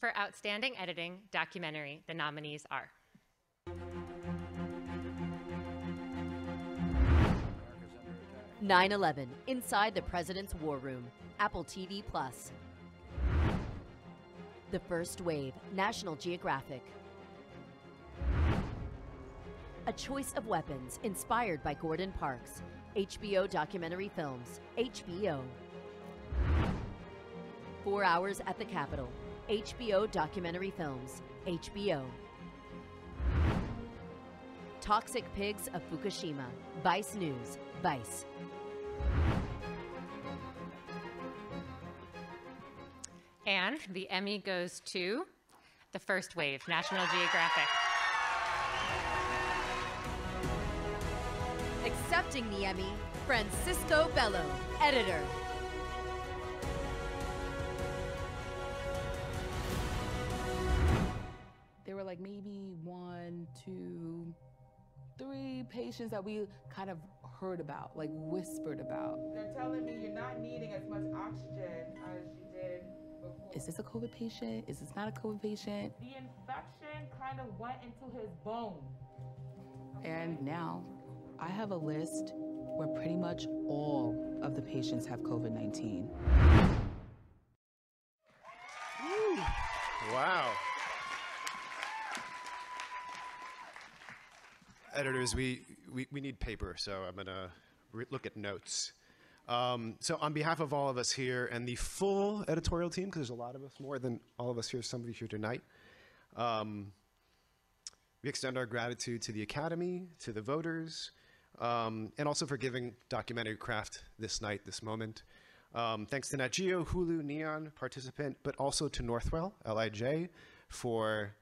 For Outstanding Editing Documentary, the nominees are 9 11 Inside the President's War Room, Apple TV Plus. The First Wave, National Geographic. A Choice of Weapons, inspired by Gordon Parks, HBO documentary films, HBO. Four Hours at the Capitol, HBO documentary films, HBO. Toxic Pigs of Fukushima, Vice News, Vice. And the Emmy goes to The First Wave, National Geographic. Accepting the Emmy, Francisco Bello, editor. Maybe one, two, three patients that we kind of heard about, like whispered about. They're telling me you're not needing as much oxygen as you did before. Is this a COVID patient? Is this not a COVID patient? The infection kind of went into his bone. And now I have a list where pretty much all of the patients have COVID 19. Wow. Editors, we, we, we need paper, so I'm going to look at notes. Um, so, on behalf of all of us here and the full editorial team, because there's a lot of us, more than all of us here, some of you here tonight, um, we extend our gratitude to the Academy, to the voters, um, and also for giving documentary craft this night, this moment. Um, thanks to Nat Geo, Hulu, Neon, participant, but also to Northwell, LIJ, for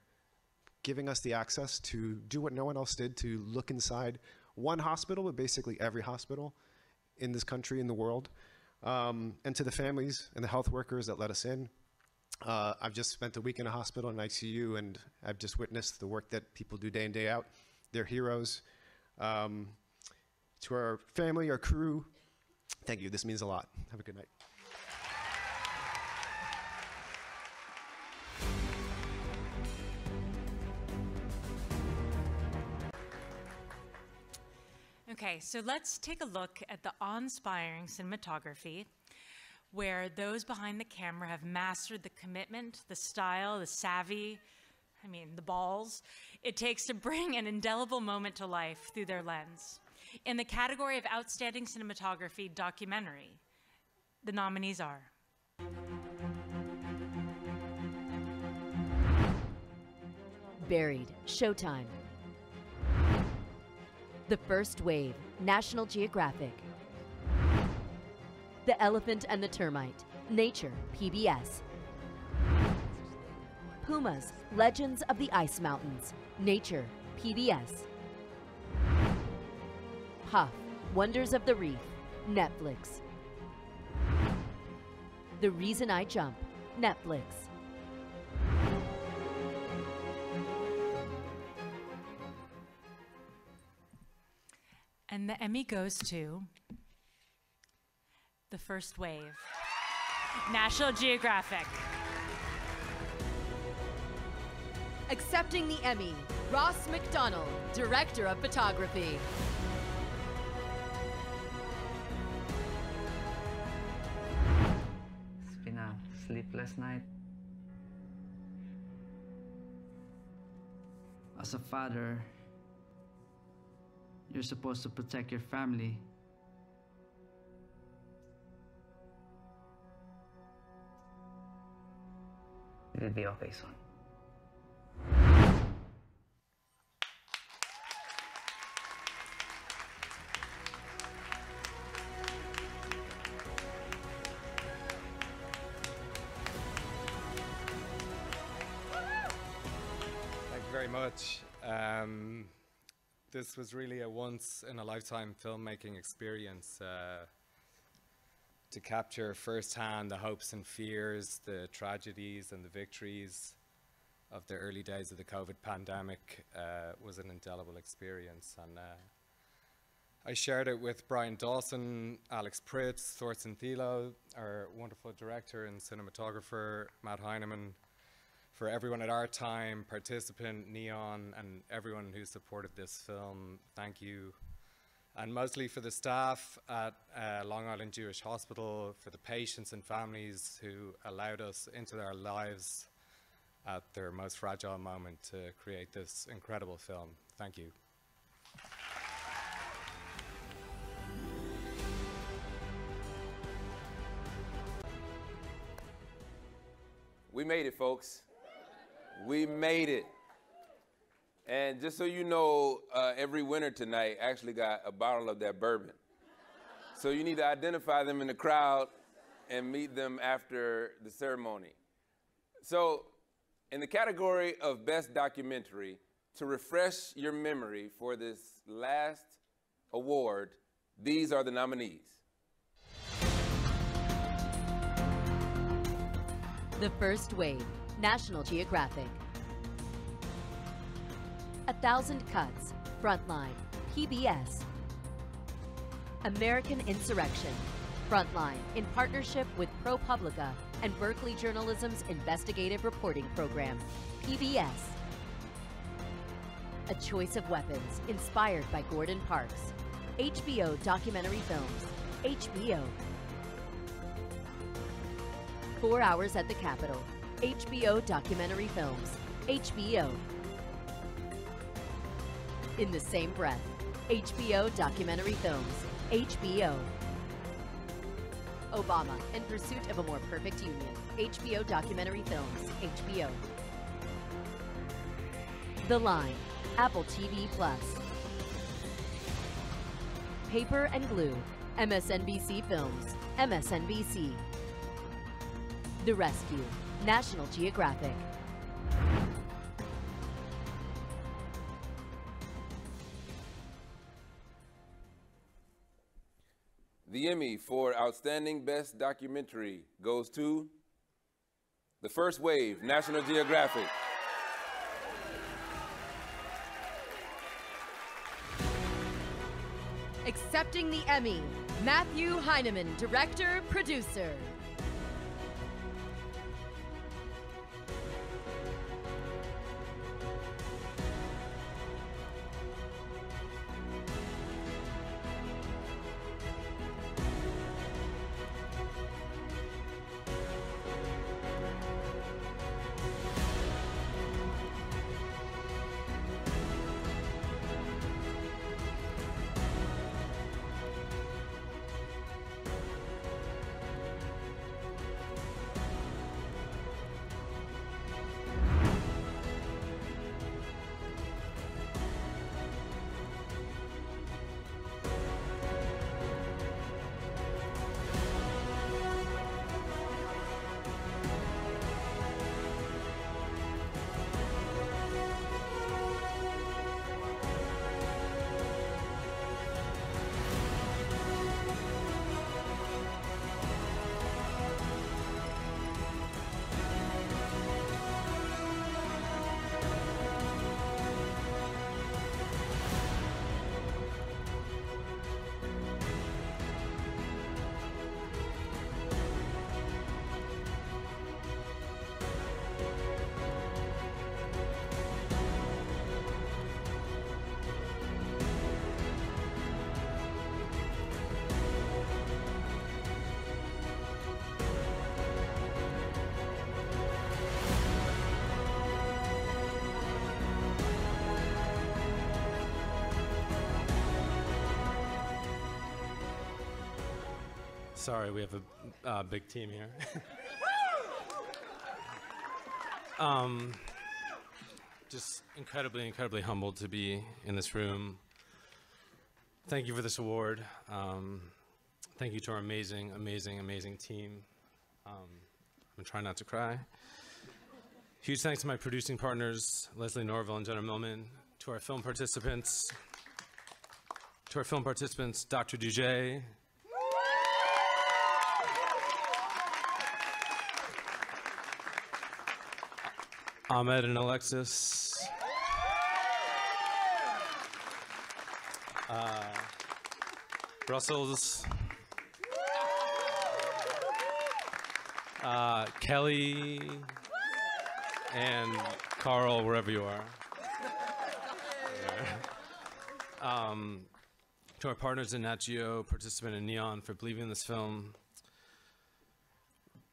giving us the access to do what no one else did to look inside one hospital, but basically every hospital in this country, in the world. Um, and to the families and the health workers that let us in. Uh, I've just spent a week in a hospital in ICU, and I've just witnessed the work that people do day in, day out. They're heroes. Um, to our family, our crew, thank you. This means a lot. Have a good night. Okay, so let's take a look at the awe-inspiring cinematography where those behind the camera have mastered the commitment, the style, the savvy, I mean, the balls it takes to bring an indelible moment to life through their lens. In the category of Outstanding Cinematography Documentary, the nominees are Buried, Showtime. The First Wave, National Geographic. The Elephant and the Termite, Nature, PBS. Pumas, Legends of the Ice Mountains, Nature, PBS. Puff, Wonders of the Reef, Netflix. The Reason I Jump, Netflix. Emmy goes to The First Wave, National Geographic. Accepting the Emmy, Ross McDonald, Director of Photography. It's been a sleepless night. As a father, you're supposed to protect your family. It'll be okay soon. Thank you very much. This was really a once in a lifetime filmmaking experience uh, to capture firsthand the hopes and fears, the tragedies and the victories of the early days of the COVID pandemic uh, was an indelible experience. And uh, I shared it with Brian Dawson, Alex Pritz, Thorsten Thielow, our wonderful director and cinematographer, Matt Heineman, for everyone at our Time, Participant, Neon, and everyone who supported this film, thank you. And mostly for the staff at uh, Long Island Jewish Hospital, for the patients and families who allowed us into their lives at their most fragile moment to create this incredible film. Thank you. We made it, folks. We made it. And just so you know, uh, every winner tonight actually got a bottle of that bourbon. So you need to identify them in the crowd and meet them after the ceremony. So, in the category of Best Documentary, to refresh your memory for this last award, these are the nominees. The First Wave, National Geographic. A Thousand Cuts, Frontline, PBS. American Insurrection, Frontline, in partnership with ProPublica and Berkeley Journalism's investigative reporting program, PBS. A Choice of Weapons, inspired by Gordon Parks. HBO documentary films, HBO. Four Hours at the Capitol, HBO documentary films, HBO. In the same breath, HBO documentary films, HBO. Obama, In Pursuit of a More Perfect Union, HBO documentary films, HBO. The Line, Apple TV Plus. Paper and Glue, MSNBC Films, MSNBC. The Rescue, National Geographic. The Emmy for Outstanding Best Documentary goes to The First Wave, National Geographic. Accepting the Emmy, Matthew Heineman, Director, Producer. Sorry, we have a uh, big team here. um, just incredibly, incredibly humbled to be in this room. Thank you for this award. Um, thank you to our amazing, amazing, amazing team. Um, I'm trying not to cry. Huge thanks to my producing partners, Leslie Norville and Jenna Millman, to our film participants, to our film participants, Dr. Dougé, Ahmed and Alexis. Uh, Brussels. Uh, Kelly. and Carl, wherever you are. Um, to our partners in Nat Geo, participant in Neon for believing in this film.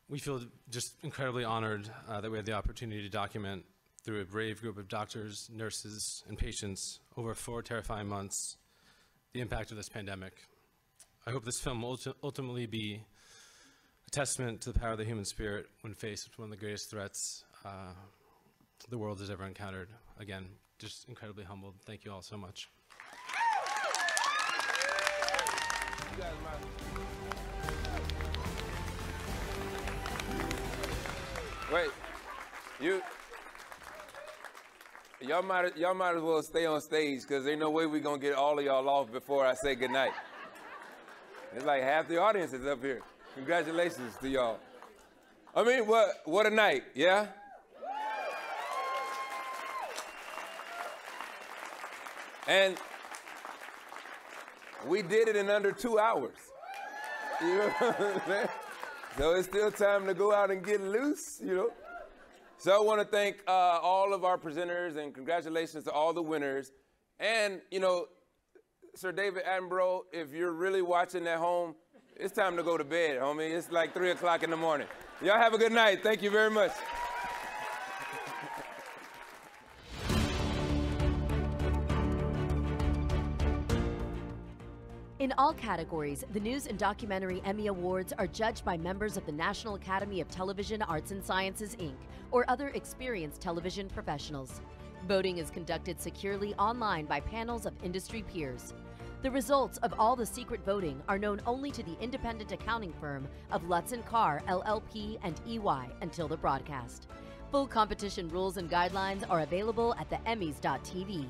We feel just incredibly honored uh, that we had the opportunity to document through a brave group of doctors, nurses, and patients over four terrifying months the impact of this pandemic. I hope this film will ultimately be a testament to the power of the human spirit when faced with one of the greatest threats uh, the world has ever encountered. Again, just incredibly humbled. Thank you all so much. Wait, you. Y'all might y'all might as well stay on stage because ain't no way we're gonna get all of y'all off before I say goodnight. It's like half the audience is up here. Congratulations to y'all. I mean, what what a night, yeah? And we did it in under two hours. You know what I'm saying? So it's still time to go out and get loose, you know? So I want to thank uh, all of our presenters and congratulations to all the winners. And, you know, Sir David Attenborough, if you're really watching at home, it's time to go to bed, homie. It's like 3 o'clock in the morning. Y'all have a good night. Thank you very much. In all categories, the News and Documentary Emmy Awards are judged by members of the National Academy of Television Arts and Sciences, Inc., or other experienced television professionals. Voting is conducted securely online by panels of industry peers. The results of all the secret voting are known only to the independent accounting firm of Lutz & Carr, LLP, and EY until the broadcast. Full competition rules and guidelines are available at the Emmys.tv.